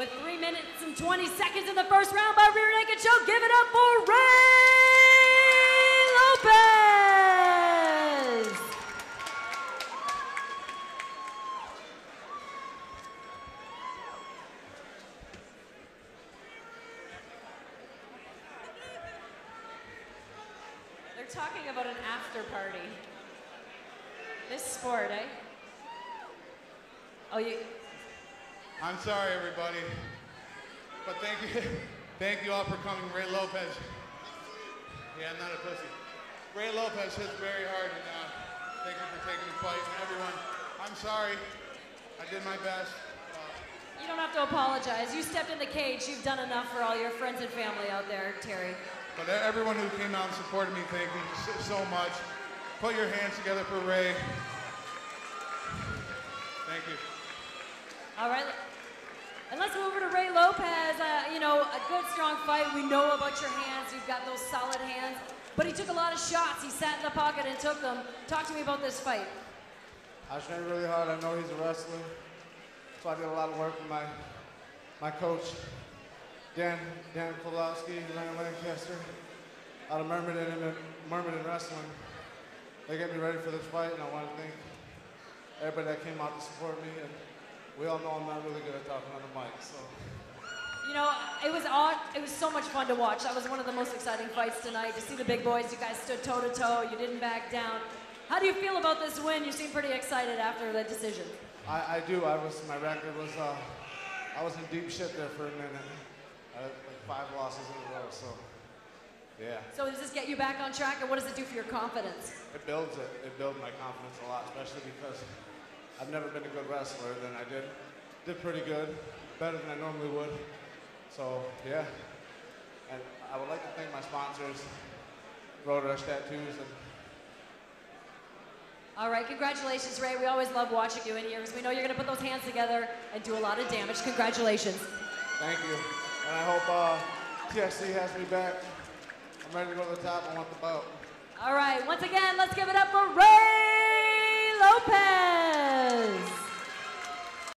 With three minutes and 20 seconds in the first round by Rear Naked Choke, give it up for Ray Lopez! They're talking about an after party. This sport, eh? Oh, you. I'm sorry, everybody. But thank you, thank you all for coming. Ray Lopez. Yeah, I'm not a pussy. Ray Lopez hits very hard, and uh, thank you for taking the fight. And everyone, I'm sorry. I did my best. Uh, You don't have to apologize. You stepped in the cage. You've done enough for all your friends and family out there, Terry. but everyone who came out and supported me, thank you so, so much. Put your hands together for Ray. Thank you. All right. And let's move over to Ray Lopez. Uh, you know, a good, strong fight. We know about your hands. You've got those solid hands. But he took a lot of shots. He sat in the pocket and took them. Talk to me about this fight. I trained really hard. I know he's a wrestler. So I did a lot of work with my my coach, Dan Dan Kolowski, Larry Lancaster, out of Myrmidon and Myrmidon Wrestling. They get me ready for this fight, and I want to thank everybody that came out to support me. And we all know I'm not really good at talking on the mic, so. You know, it was. It was so much fun to watch. That was one of the most exciting fights tonight. To see the big boys, you guys stood toe to toe. You didn't back down. How do you feel about this win? You seem pretty excited after the decision. I, I do. I was my record was uh, I was in deep shit there for a minute. I had like five losses in a row, so yeah. So does this get you back on track, and what does it do for your confidence? It builds it. It builds my confidence a lot, especially because I've never been a good wrestler. Then I did did pretty good, better than I normally would. So yeah. And I would like to thank my sponsors, Road Rush Tattoos, and All right, congratulations, Ray. We always love watching you in here because we know you're going to put those hands together and do a lot of damage. Congratulations. thank you. And I hope uh, TXC has me back. I'm ready to go to the top. I want the belt. All right, once again, let's give it up for Ray